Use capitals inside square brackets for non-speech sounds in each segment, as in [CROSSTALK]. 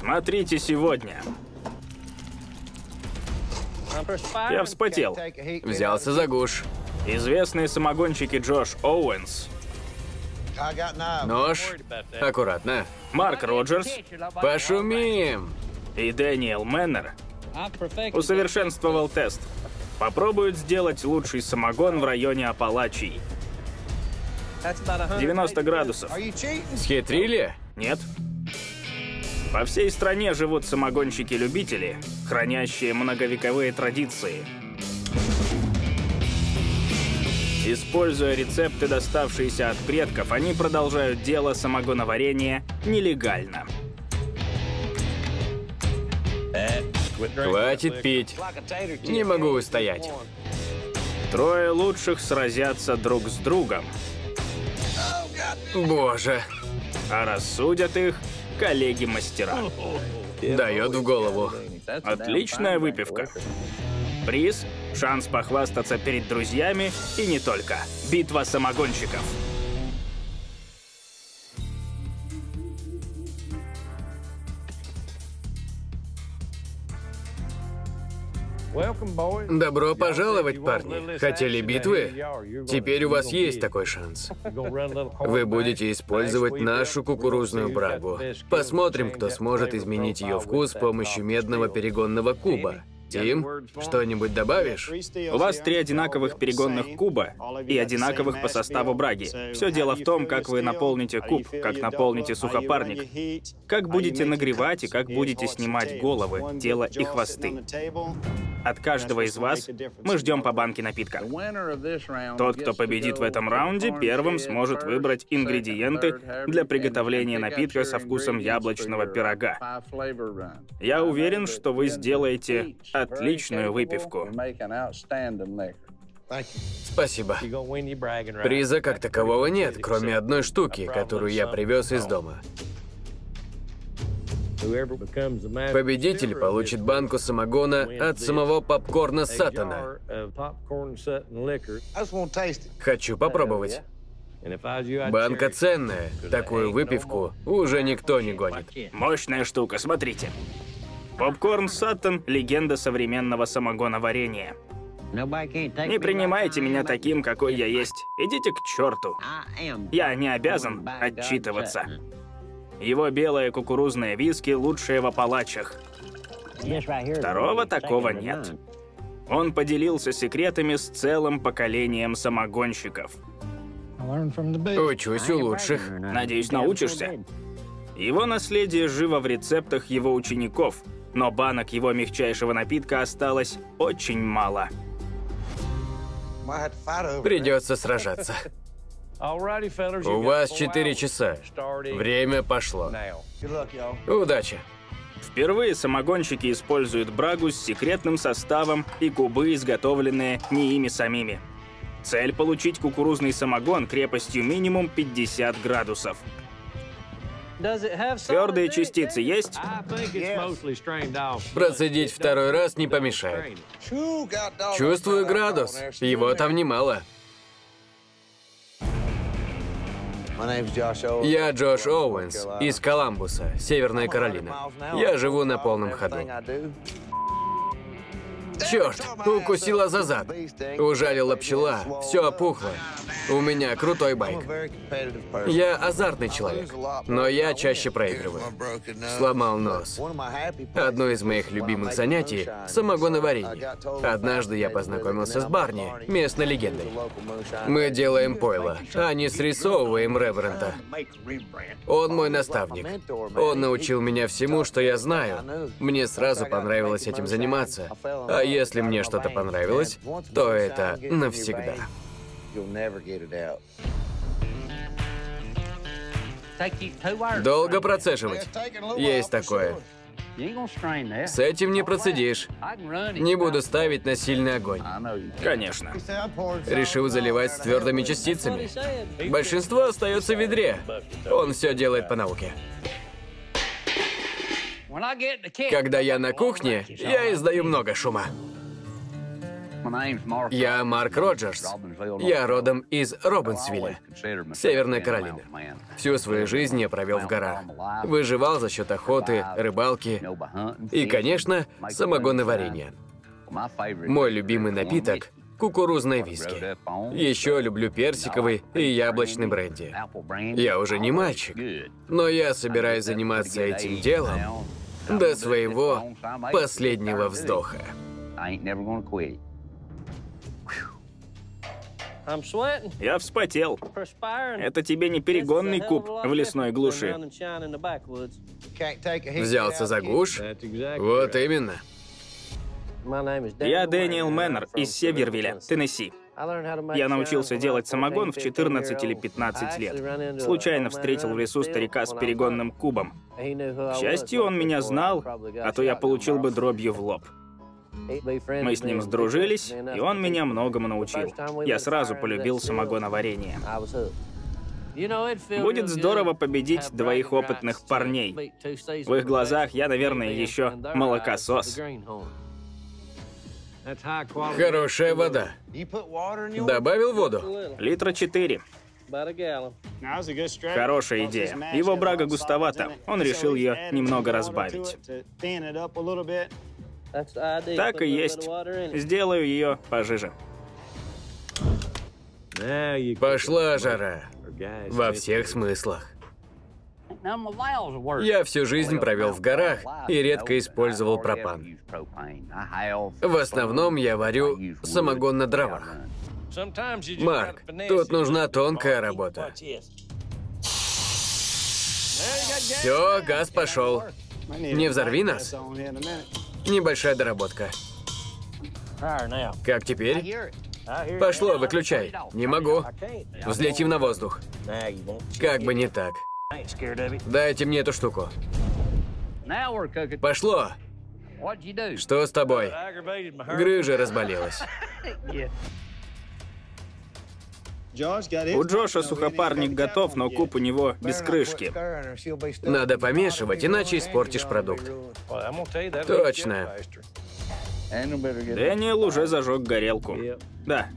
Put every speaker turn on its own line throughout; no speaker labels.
Смотрите сегодня. Я вспотел.
Взялся за гуж.
Известные самогонщики Джош Оуэнс,
Нож. Аккуратно.
Марк Роджерс
Пошумим.
и Дэниел Мэннер усовершенствовал тест. Попробуют сделать лучший самогон в районе Апалачий. 90 градусов.
Схитрили?
Нет? По всей стране живут самогонщики-любители, хранящие многовековые традиции. Используя рецепты, доставшиеся от предков, они продолжают дело самогоноварения нелегально.
Хватит пить. Не могу устоять.
Трое лучших сразятся друг с другом,
Боже.
а рассудят их коллеги-мастера.
Дает в голову.
Отличная выпивка. Приз – шанс похвастаться перед друзьями и не только. Битва самогонщиков.
Добро пожаловать, парни. Хотели битвы? Теперь у вас есть такой шанс. Вы будете использовать нашу кукурузную брагу. Посмотрим, кто сможет изменить ее вкус с помощью медного перегонного куба. Тим, что-нибудь добавишь?
У вас три одинаковых перегонных куба и одинаковых по составу браги. Все дело в том, как вы наполните куб, как наполните сухопарник, как будете нагревать и как будете снимать головы, тело и хвосты. От каждого из вас мы ждем по банке напитка. Тот, кто победит в этом раунде, первым сможет выбрать ингредиенты для приготовления напитка со вкусом яблочного пирога. Я уверен, что вы сделаете отличную выпивку.
Спасибо. Приза как такового нет, кроме одной штуки, которую я привез из дома. Победитель получит банку самогона от самого попкорна Сатана. Хочу попробовать. Банка ценная. Такую выпивку уже никто не гонит.
Мощная штука, смотрите. Попкорн Саттон – легенда современного самогоноварения. Не принимайте меня таким, какой я есть. Идите к черту. Я не обязан отчитываться. Его белое кукурузное виски лучшее в Апалачах. Второго такого нет. Он поделился секретами с целым поколением самогонщиков.
Учусь у лучших.
Надеюсь, научишься. Его наследие живо в рецептах его учеников, но банок его мягчайшего напитка осталось очень мало.
Придется сражаться. У вас 4 часа. Время пошло. Удачи.
Впервые самогонщики используют брагу с секретным составом и кубы, изготовленные не ими самими. Цель – получить кукурузный самогон крепостью минимум 50 градусов. Твердые частицы есть?
Процедить второй раз не помешает. Чувствую градус. Его там немало. Я Джош Оуэнс из Коламбуса, Северная Каролина. Я живу на полном ходу. Черт, укусила за зад. Ужалила пчела, все опухло. У меня крутой байк. Я азартный человек, но я чаще проигрываю. Сломал нос. Одно из моих любимых занятий – самогоноварение. Однажды я познакомился с Барни, местной легендой. Мы делаем пойло, а не срисовываем Реверента. Он мой наставник. Он научил меня всему, что я знаю. Мне сразу понравилось этим заниматься. А если мне что-то понравилось, то это навсегда. Долго процеживать. Есть такое. С этим не процедишь. Не буду ставить на сильный огонь.
Конечно.
Решил заливать с твердыми частицами. Большинство остается в ведре. Он все делает по науке. Когда я на кухне, я издаю много шума. Я Марк Роджерс. Я родом из Робинсвилля, Северная Каролина. Всю свою жизнь я провел в горах. Выживал за счет охоты, рыбалки и, конечно, самогоноварения. Мой любимый напиток – кукурузное виски. Еще люблю персиковый и яблочный бренди. Я уже не мальчик, но я собираюсь заниматься этим делом до своего последнего вздоха.
Я вспотел. Это тебе не перегонный куб в лесной глуши.
Взялся за гуш? Вот именно.
Я Дэниел Мэннер из Севервилля, Теннесси. Я научился делать самогон в 14 или 15 лет. Случайно встретил в лесу старика с перегонным кубом. К счастью, он меня знал, а то я получил бы дробью в лоб. Мы с ним сдружились, и он меня многому научил. Я сразу полюбил самогоноварение. Будет здорово победить двоих опытных парней. В их глазах я, наверное, еще молокосос.
Хорошая вода. Добавил воду?
Литра четыре. Хорошая идея. Его брага густовата. Он решил ее немного разбавить. Так и есть. Сделаю ее пожиже.
Пошла жара. Во всех смыслах. Я всю жизнь провел в горах и редко использовал пропан. В основном я варю самогон на дровах. Марк, тут нужна тонкая работа. Все, газ пошел. Не взорви нас. Небольшая доработка. Как теперь? Пошло, выключай. Не могу. Взлетим на воздух. Как бы не так. Дайте мне эту штуку. Пошло. Что с тобой? Грыжа разболелась.
У Джоша сухопарник готов, но куб у него без крышки.
Надо помешивать, иначе испортишь продукт. Точно.
Дэниел уже зажег горелку. Да.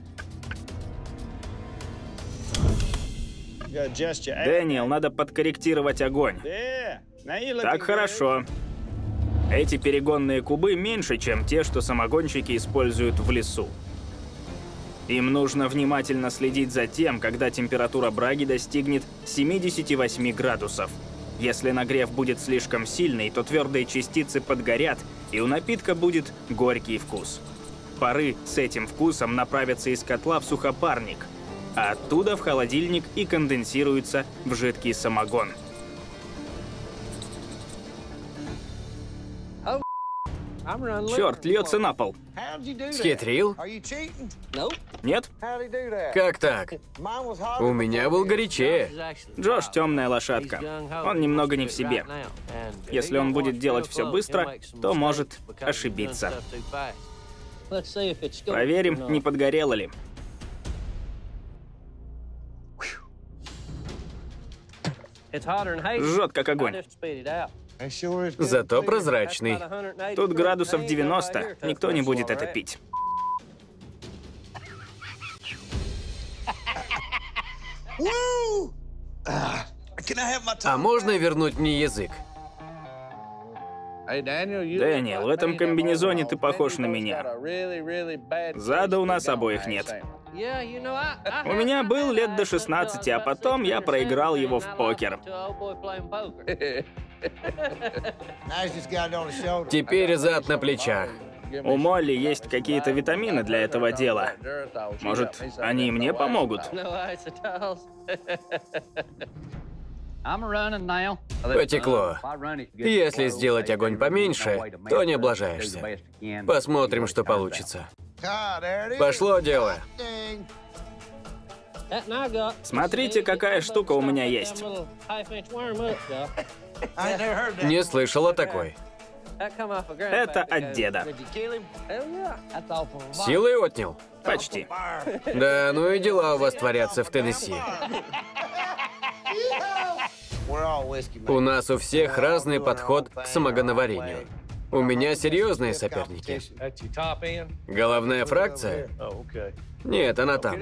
Дэниел, надо подкорректировать огонь. Так хорошо. Эти перегонные кубы меньше, чем те, что самогонщики используют в лесу. Им нужно внимательно следить за тем, когда температура браги достигнет 78 градусов. Если нагрев будет слишком сильный, то твердые частицы подгорят, и у напитка будет горький вкус. Пары с этим вкусом направятся из котла в сухопарник, а оттуда в холодильник и конденсируются в жидкий самогон. Черт, льется на пол.
Схитрил?
Нет?
Как так? У меня был горячее.
Джош темная лошадка. Он немного не в себе. Если он будет делать все быстро, то может ошибиться. Проверим, не подгорело ли. Жжет как огонь.
Зато прозрачный.
Тут градусов 90. Никто не будет это пить.
А можно вернуть мне язык?
Дэниел, в этом комбинезоне ты похож на меня. Зада у нас обоих нет. У меня был лет до 16, а потом я проиграл его в покер.
Теперь зад на плечах.
У Молли есть какие-то витамины для этого дела. Может, они мне помогут?
Потекло. Если сделать огонь поменьше, то не облажаешься. Посмотрим, что получится. Пошло дело.
Смотрите, какая штука у меня есть.
Не [LAUGHS] слышал о такой.
Это от деда.
Силой отнял?
Почти.
Да, ну и дела у вас творятся в Теннесси. [LAUGHS] У нас у всех разный подход к самогоноварению. У меня серьезные соперники. Головная фракция? Нет, она там.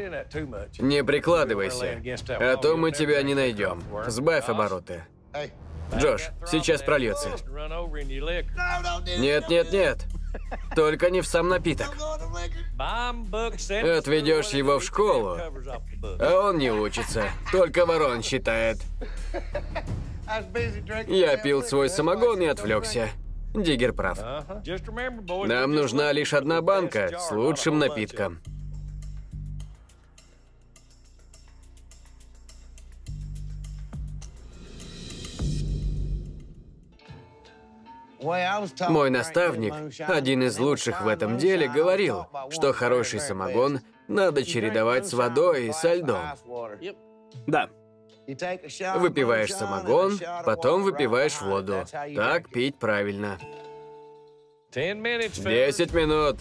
Не прикладывайся, а то мы тебя не найдем. Сбавь обороты. Джош, сейчас прольется. Нет, нет, нет. Только не в сам напиток. Отведешь его в школу, а он не учится, только ворон считает. Я пил свой самогон и отвлекся. Диггер прав. Нам нужна лишь одна банка с лучшим напитком. Мой наставник, один из лучших в этом деле, говорил, что хороший самогон надо чередовать с водой и со льдом.
Да.
Выпиваешь самогон, потом выпиваешь воду. Так пить правильно. Десять минут.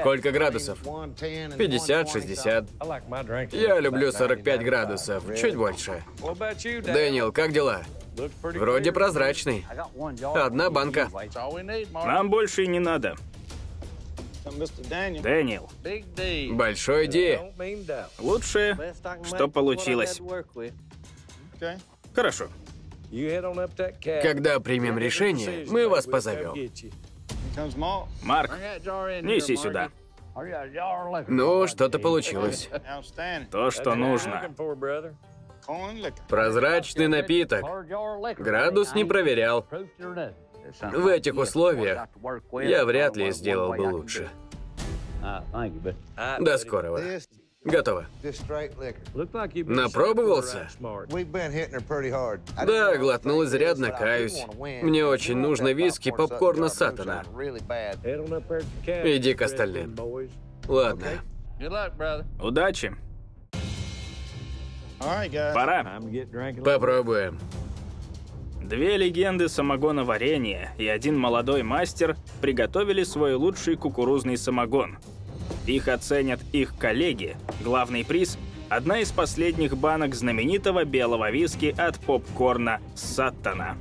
Сколько градусов? 50-60. Я люблю 45 градусов, чуть больше. Дэниел, как дела? Вроде прозрачный. Одна банка.
Нам больше и не надо. Дэниел,
Большой Ди.
лучшее, что получилось. Хорошо.
Когда примем решение, мы вас позовем.
Марк, неси сюда.
Ну, что-то получилось. [LAUGHS]
То, что нужно.
Прозрачный напиток. Градус не проверял. В этих условиях я вряд ли сделал бы лучше. До скорого. Готово. Напробовался? Да, глотнул изрядно, каюсь. Мне очень нужно виски попкорна Сатана. Иди к остальным. Ладно.
Удачи. Пора.
Попробуем.
Две легенды самогоноварения и один молодой мастер приготовили свой лучший кукурузный самогон. Их оценят их коллеги. Главный приз – одна из последних банок знаменитого белого виски от попкорна Саттона.